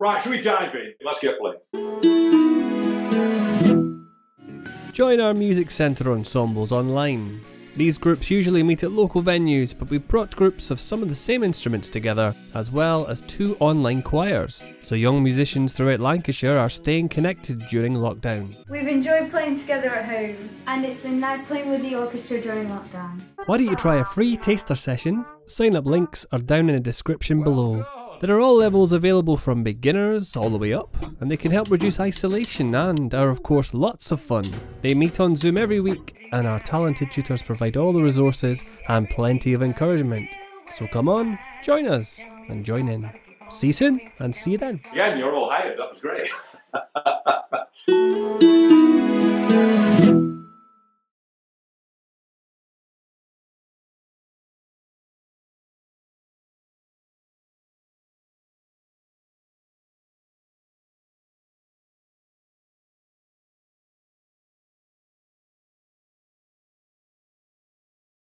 Right, should we dive in? Let's get playing. Join our music centre ensembles online. These groups usually meet at local venues, but we've brought groups of some of the same instruments together, as well as two online choirs, so young musicians throughout Lancashire are staying connected during lockdown. We've enjoyed playing together at home, and it's been nice playing with the orchestra during lockdown. Why don't you try a free taster session? Sign up links are down in the description below. There are all levels available from beginners all the way up, and they can help reduce isolation and are, of course, lots of fun. They meet on Zoom every week, and our talented tutors provide all the resources and plenty of encouragement. So come on, join us and join in. See you soon, and see you then. Again, you're all hired. That was great.